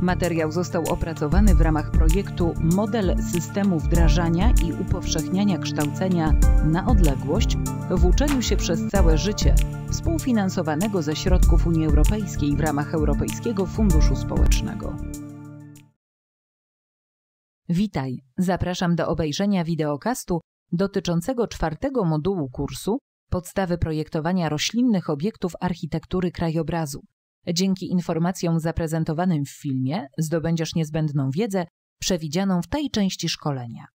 Materiał został opracowany w ramach projektu Model systemu wdrażania i upowszechniania kształcenia na odległość w uczeniu się przez całe życie, współfinansowanego ze środków Unii Europejskiej w ramach Europejskiego Funduszu Społecznego. Witaj, zapraszam do obejrzenia wideokastu dotyczącego czwartego modułu kursu Podstawy projektowania roślinnych obiektów architektury krajobrazu. Dzięki informacjom zaprezentowanym w filmie zdobędziesz niezbędną wiedzę przewidzianą w tej części szkolenia.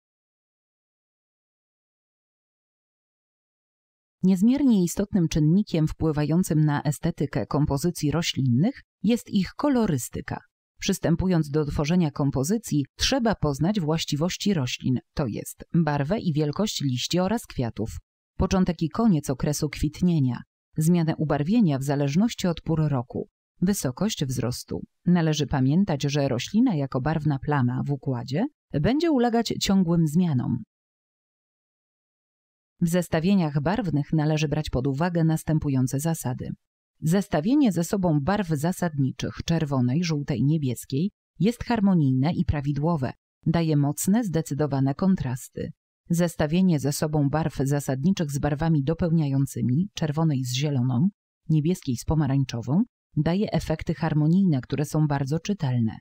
Niezmiernie istotnym czynnikiem wpływającym na estetykę kompozycji roślinnych jest ich kolorystyka. Przystępując do tworzenia kompozycji, trzeba poznać właściwości roślin, to jest barwę i wielkość liści oraz kwiatów, początek i koniec okresu kwitnienia, zmianę ubarwienia w zależności od pór roku, wysokość wzrostu. Należy pamiętać, że roślina jako barwna plama w układzie będzie ulegać ciągłym zmianom. W zestawieniach barwnych należy brać pod uwagę następujące zasady. Zestawienie ze sobą barw zasadniczych czerwonej, żółtej, niebieskiej jest harmonijne i prawidłowe, daje mocne, zdecydowane kontrasty. Zestawienie ze sobą barw zasadniczych z barwami dopełniającymi, czerwonej z zieloną, niebieskiej z pomarańczową, daje efekty harmonijne, które są bardzo czytelne.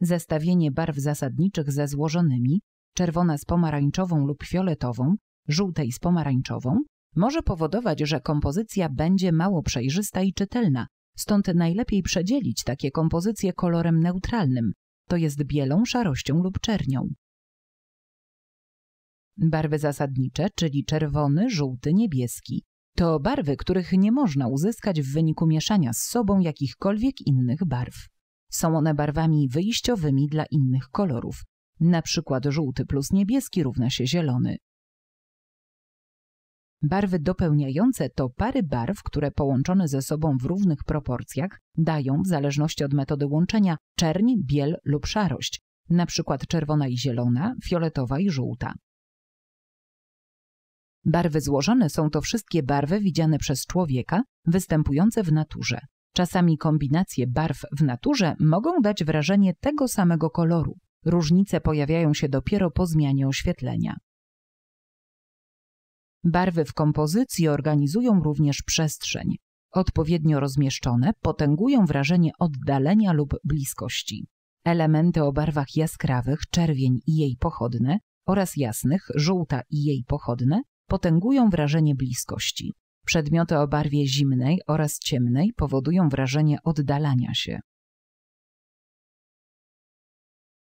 Zestawienie barw zasadniczych ze złożonymi, czerwona z pomarańczową lub fioletową, żółtej z pomarańczową, może powodować, że kompozycja będzie mało przejrzysta i czytelna, stąd najlepiej przedzielić takie kompozycje kolorem neutralnym, to jest bielą, szarością lub czernią. Barwy zasadnicze, czyli czerwony, żółty, niebieski, to barwy, których nie można uzyskać w wyniku mieszania z sobą jakichkolwiek innych barw. Są one barwami wyjściowymi dla innych kolorów. Na przykład żółty plus niebieski równa się zielony. Barwy dopełniające to pary barw, które połączone ze sobą w równych proporcjach dają, w zależności od metody łączenia, czerń, biel lub szarość, na przykład czerwona i zielona, fioletowa i żółta. Barwy złożone są to wszystkie barwy widziane przez człowieka, występujące w naturze. Czasami kombinacje barw w naturze mogą dać wrażenie tego samego koloru. Różnice pojawiają się dopiero po zmianie oświetlenia. Barwy w kompozycji organizują również przestrzeń. Odpowiednio rozmieszczone potęgują wrażenie oddalenia lub bliskości. Elementy o barwach jaskrawych, czerwień i jej pochodne, oraz jasnych, żółta i jej pochodne, potęgują wrażenie bliskości. Przedmioty o barwie zimnej oraz ciemnej powodują wrażenie oddalania się.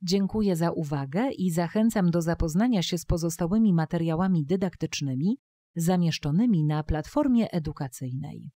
Dziękuję za uwagę i zachęcam do zapoznania się z pozostałymi materiałami dydaktycznymi zamieszczonymi na platformie edukacyjnej.